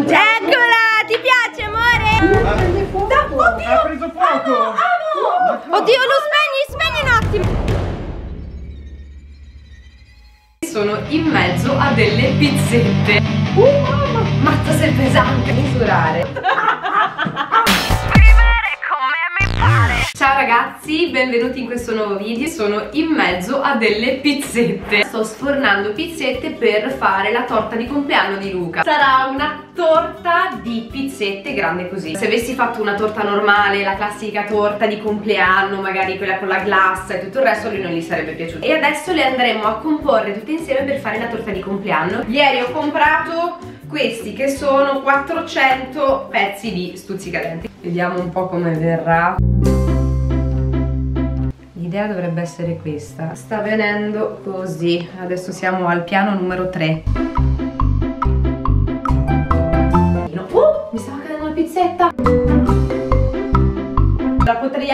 piante. Eccola, ti piace amore? Ha preso fuoco! Oddio, lo spegni, spegni un attimo. Sono in mezzo a delle pizzette. Uh, mamma! Mazza sei pesante! Misurare. Ciao ragazzi, benvenuti in questo nuovo video. Sono in mezzo a delle pizzette. Sto sfornando pizzette per fare la torta di compleanno di Luca. Sarà una torta di pizzette grande così. Se avessi fatto una torta normale, la classica torta di compleanno, magari quella con la glassa e tutto il resto, lui non gli sarebbe piaciuto. E adesso le andremo a comporre tutte insieme per fare la torta di compleanno. Ieri ho comprato questi che sono 400 pezzi di stuzzicadenti. Vediamo un po' come verrà. L'idea dovrebbe essere questa. Sta venendo così. Adesso siamo al piano numero 3.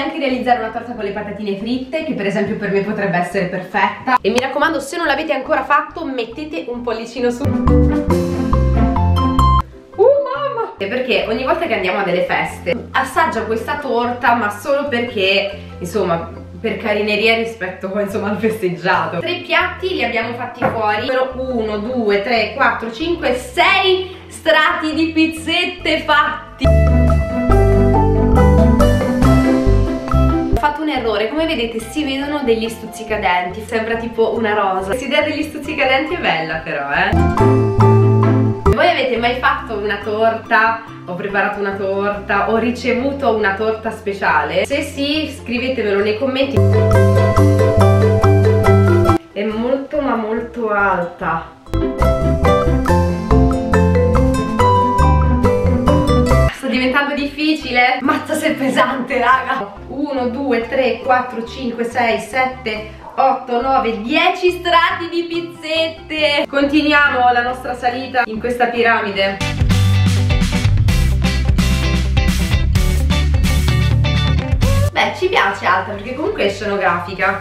Anche realizzare una torta con le patatine fritte, che per esempio per me potrebbe essere perfetta. E mi raccomando, se non l'avete ancora fatto, mettete un pollicino su. Perché ogni volta che andiamo a delle feste assaggio questa torta ma solo perché insomma per carineria rispetto insomma al festeggiato tre piatti li abbiamo fatti fuori 1, 2, 3, 4, 5, 6 strati di pizzette fatti errore, come vedete si vedono degli stuzzicadenti, sembra tipo una rosa. L'idea degli stuzzicadenti è bella però, eh. Voi avete mai fatto una torta? Ho preparato una torta? Ho ricevuto una torta speciale? Se sì, scrivetevelo nei commenti. È molto ma molto alta. Sta diventando difficile? Mazza se pesante, raga! 1, 2, 3, 4, 5, 6, 7, 8, 9, 10 strati di pizzette. Continuiamo la nostra salita in questa piramide. Beh, ci piace alta perché comunque è scenografica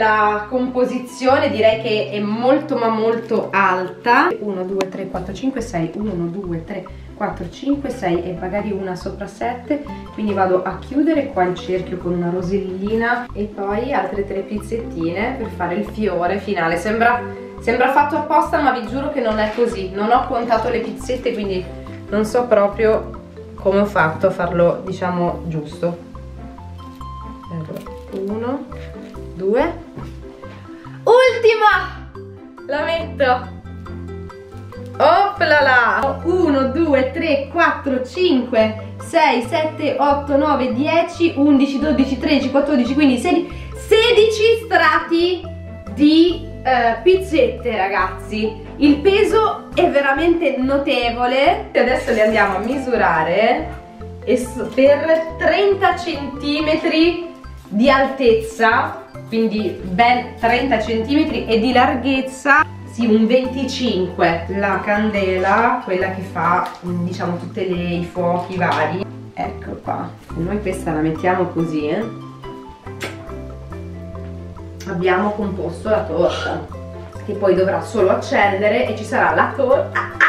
della composizione, direi che è molto ma molto alta. 1, 2, 3, 4, 5, 6 1, 2, 3, 4, 5, 6 e magari una sopra 7 quindi vado a chiudere qua il cerchio con una rosellina e poi altre tre pizzettine per fare il fiore finale. Sembra, sembra fatto apposta ma vi giuro che non è così. Non ho contato le pizzette quindi non so proprio come ho fatto a farlo diciamo giusto. Allora uno, due. Ultima! La metto. Oplala! 1, 2, 3, 4, 5 6, 7, 8, 9, 10 11, 12, 13, 14, 15, 16 16 strati di eh, pizzette ragazzi. Il peso è veramente notevole. Adesso le andiamo a misurare per 30 centimetri di altezza, quindi ben 30 cm e di larghezza sì, un 25 la candela, quella che fa diciamo tutti i fuochi vari. Ecco qua, noi questa la mettiamo così eh. abbiamo composto la torta che poi dovrà solo accendere e ci sarà la torta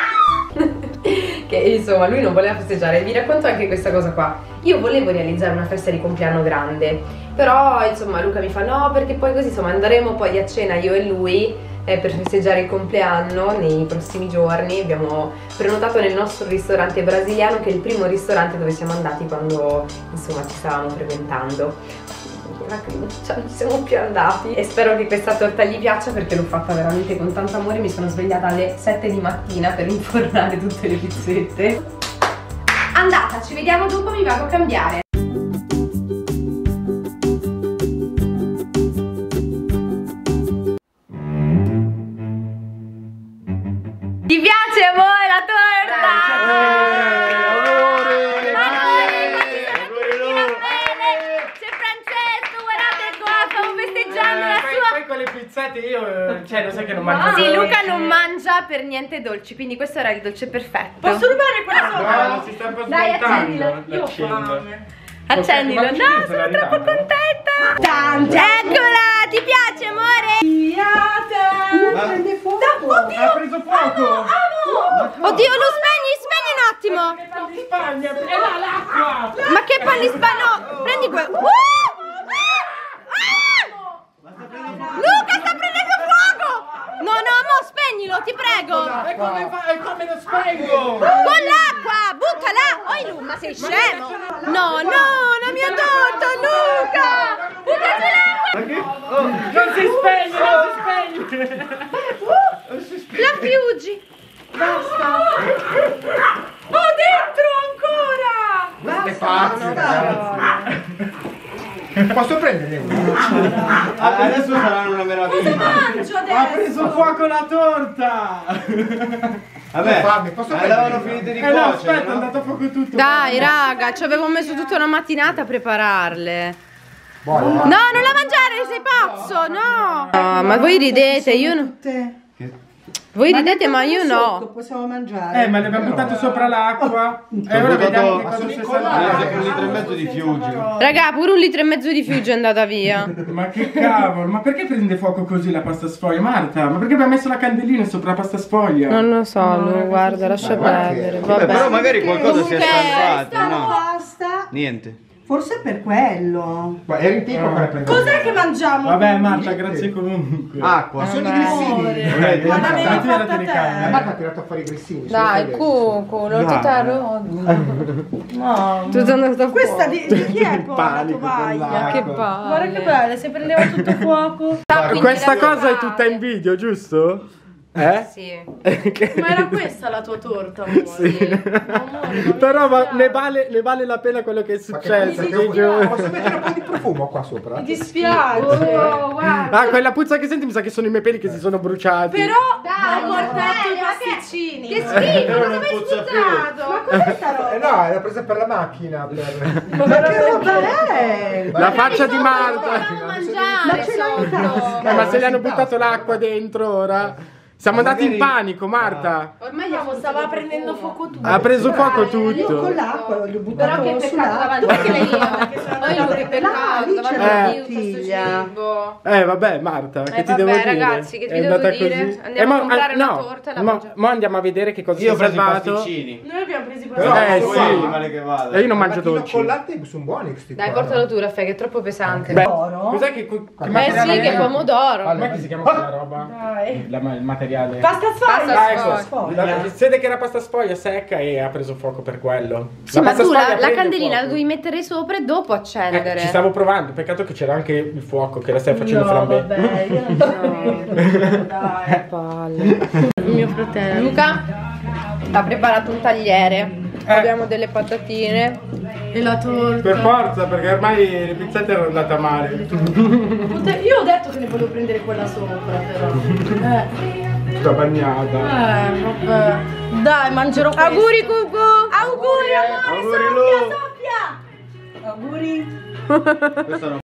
che insomma lui non voleva festeggiare. Vi racconto anche questa cosa qua. Io volevo realizzare una festa di compleanno grande però insomma Luca mi fa no perché poi così insomma andremo poi a cena io e lui eh, per festeggiare il compleanno nei prossimi giorni. Abbiamo prenotato nel nostro ristorante brasiliano che è il primo ristorante dove siamo andati quando insomma ci stavamo frequentando non ci siamo più andati. E spero che questa torta gli piaccia perché l'ho fatta veramente con tanto amore. Mi sono svegliata alle 7 di mattina per infornare tutte le pizzette. Andata, ci vediamo dopo, mi vado a cambiare. Ti piace amore con le pizzette io, cioè lo sai che non mangio Sì, Luca non mangia per niente dolci, quindi questo era il dolce perfetto. Posso rubare quella sopra? No, si sta un po' smontando Io ho fame. Accendilo. Ci No, sono troppo contenta. Tanti. Eccola, ti piace, amore? Fiata. Prende fuoco. Ha preso fuoco! Oddio, lo spegni, spegni un attimo. Di Spagna! È là l'acqua! Ma che palli spano? Prendi quello. Uh! Ah! Ah! Luca sta prendendo fuoco! No, no, mo spegnilo, ti prego. E come fa? E come lo spengo? Con l'acqua, buttala. Oi, Lu, ma sei scemo? No, no, la mia torta, Luca. Buttati l'acqua. Non si spegne, non si spegne! La fiuggi. Oh, dentro ancora. Ragazzi. Posso prenderne uno? Ah, adesso saranno una meraviglia. Mangio adesso. Ha preso fuoco la torta! Vabbè, Fammi, posso prendere? finite di Eh no, cuocere, aspetta, è no? andato a fuoco tutto. Dai, raga, ci avevo messo tutta una mattinata a prepararle. Buono. No, non la mangiare, sei pazzo, no. No, ma voi ridete, io no. Tutte. Voi ridete, ma io Sotto no. possiamo mangiare. Eh, ma le abbiamo buttato sopra l'acqua. E Ho ora vediamo che cosa si Mezzo salva. un litro e mezzo di fiuggi. Raga, pure un litro e mezzo di fiuggi è andata via. Ma che cavolo, ma perché prende fuoco così la pasta sfoglia? Marta, ma perché abbiamo messo la candelina sopra la pasta sfoglia? Non lo so, Lu, guarda, lascia perdere. Vabbè, però magari qualcosa si è salvato, no? Niente. Forse è per quello. Ma eri in tempo per prendere. Cos'è che mangiamo? Vabbè, Marta, grazie comunque. Acqua. Sono i grissini. Ma l'avevi fatta te. Marta ha tirato fuori i grissini. Dai, cucu, tutta roba. No. Tutto andato a Questa di, di chi è poi la tovaglia? Che Guarda che palle. bella, se prendeva tutto fuoco. Questa cosa è tutta in video, giusto? Eh? Sì. Ma era questa la tua torta, amore? Sì. Amore, Però mi ma dispiace. ne vale, ne vale la pena quello che è Ma che successo. che giuro. Posso mettere un po' di profumo qua sopra? Mi dispiace. Oh, guarda. Ah, quella puzza che senti mi sa che sono i miei peli che si sono bruciati. Però Dai, ho portato i ma che- pasticcini. Che schifo, cosa più. sputato? Ma cos'è sta roba? Eh no, l'ho presa per la macchina. Per... Ma che roba è? La faccia di Marta. Ma ce tasca? Eh, ma se le hanno buttato l'acqua dentro ora. Siamo andati in panico, Marta. Ormai Andiamo, stava prendendo fuoco tutto. Ha preso fuoco Io con tutto. l'acqua l'ho buttato Però che peccato sull'acqua. davanti Dov'è a che lei io. A che peccato Ah, davanti a cibo. Eh vabbè Marta, che Eh, ti vabbè, devo dire? ragazzi, che vi È devo dire? così. Andiamo a mo- comprare eh, una no, torta e mangiamo. mo andiamo a vedere che cosa Io ho salvato. pasticcini. Noi abbiamo preso i pasticcini. Eh, sì. male che vada. E io non mangio dolci. con latte sono buoni questi Dai, portalo no? tu, Raffa, che è troppo pesante. Cos'è che, che Eh sì, che è? pomodoro. Com'è che si chiama quella roba? Il materiale. Pasta sfoglia. Pasta Ah, ecco. sfoglia. La- si vede che era pasta sfoglia secca e ha preso fuoco per quello. Sì, ma pasta tu sfoglia la, la prende candelina la fuoco. devi mettere sopra e dopo accendere. Eh, ci stavo provando, peccato che c'era anche il fuoco che la stai facendo No, flambé. vabbè, io non so. Dai. palle. Il mio fratello. Luca ha preparato un tagliere. Eh. Abbiamo delle patatine. E la torta. Per forza, perché ormai le pizzette erano andate male. Io ho detto che ne volevo prendere quella sopra, però. Eh, Tutta bagnata. eh vabbè. Dai, mangerò questo. Auguri Cucu! Auguri, amore, Auguri, Lu. Soffia. Auguri.